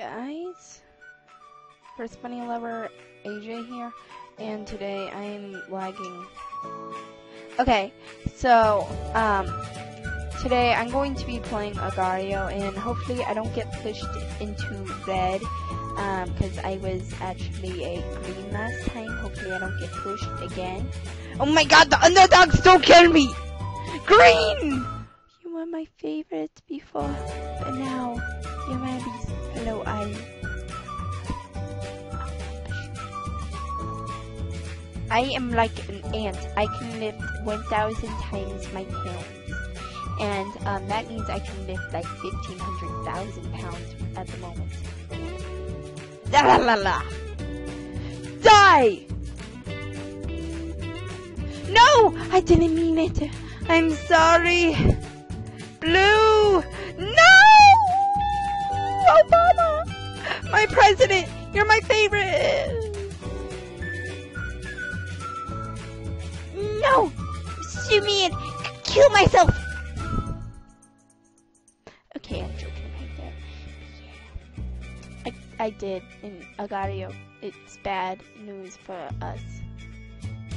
guys? First Bunny Lover AJ here, and today I'm lagging. Okay, so, um, today I'm going to be playing Agario, and hopefully I don't get pushed into red, um, because I was actually a green last time. Hopefully I don't get pushed again. Oh my god, the underdogs don't kill me! Green! You were my favorite before, but now you're my. Hello, I. I am like an ant. I can lift 1,000 times my pounds. And um, that means I can lift like 1,500,000 pounds at the moment. La la la la! Die! No! I didn't mean it. I'm sorry. Blue! Kill myself! Okay, I'm joking right there. Yeah. I, I did in Agario. It's bad news for us.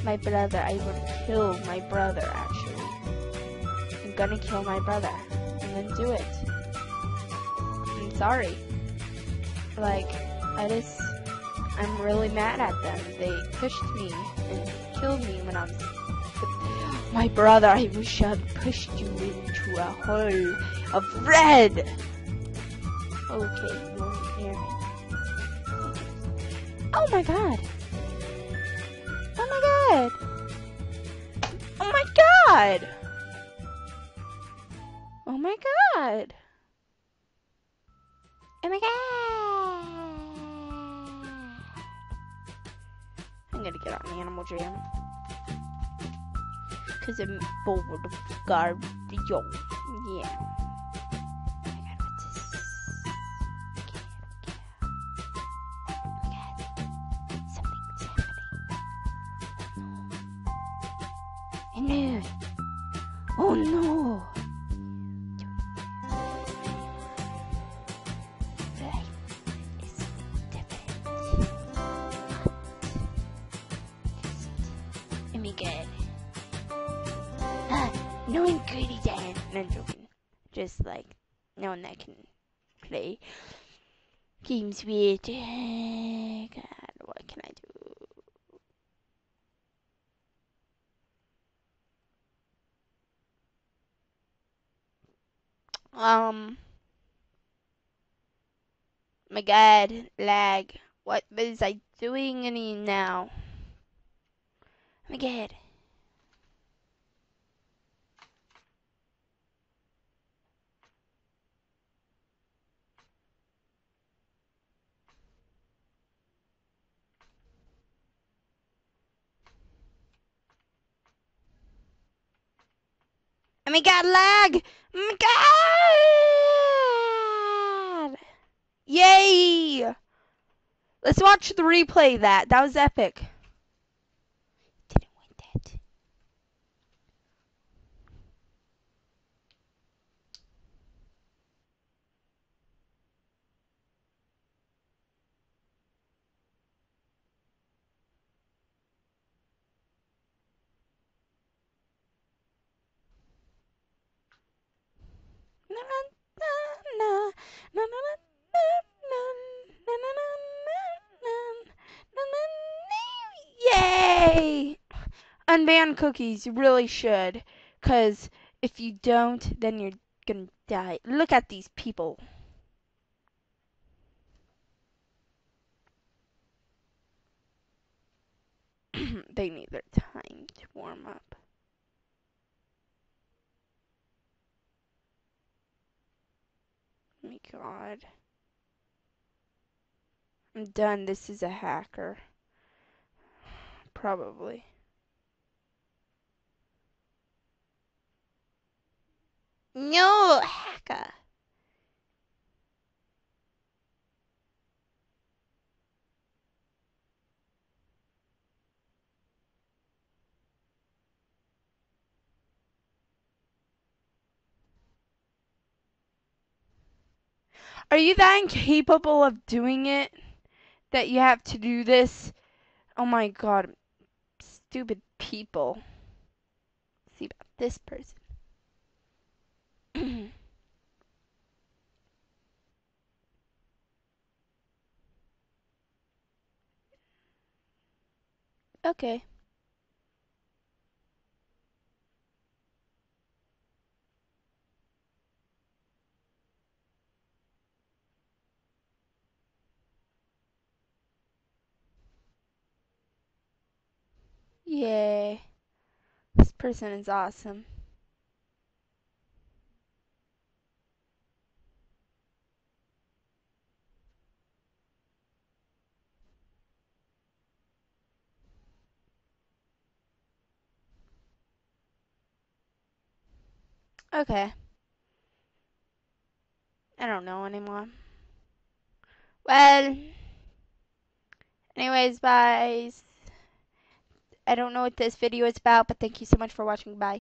My brother, I would kill my brother actually. I'm gonna kill my brother and then do it. I'm sorry. Like, I just, I'm really mad at them. They pushed me and killed me when I was. My brother, I wish I'd pushed you into a hole of red. Okay, you won't hear me. Oh my god. Oh my god. Oh my god. Oh my god. Oh my god. I'm gonna get on Animal Jam. Cause I'm bored of garbage. Yeah. Oh my no one ingredient. No, I'm joking. Just like no one that can play games with. God, what can I do? Um. My God, lag. What is I doing any now? My God. My God, lag! My God! Yay! Let's watch the replay that. That was epic. Yay! Unban cookies, you really should. Cause if you don't, then you're gonna die. Look at these people. they need their time to warm up. Oh my god. I'm done. This is a hacker. Probably. No, hacker. Are you that incapable of doing it that you have to do this? Oh my god. Stupid people. Let's see about this person. okay. Yay. This person is awesome. Okay. I don't know anymore. Well, anyways, bye. I don't know what this video is about, but thank you so much for watching. Bye.